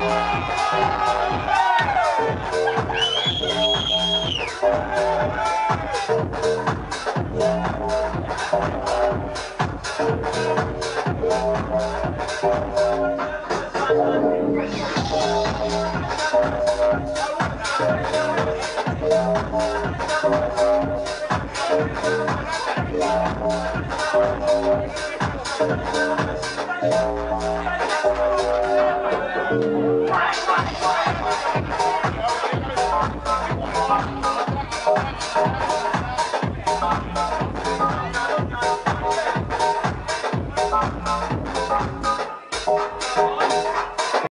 Bye. Bye.